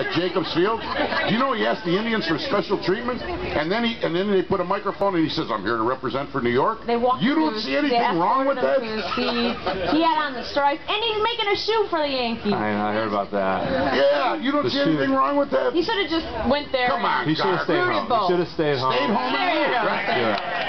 at Jacobs Field. Do you know he asked the Indians for special treatment, and then he and then they put a microphone and he says, "I'm here to represent for New York." They walked you don't see anything wrong with that? He had on the stripes, and he's making a shoe for the Yankees. I, I heard about that. Yeah, you don't The see shoe. anything wrong with that. He should have just went there. Come on, He should have stayed home. He should have stayed home. Stayed home. There you go. Right. Yeah.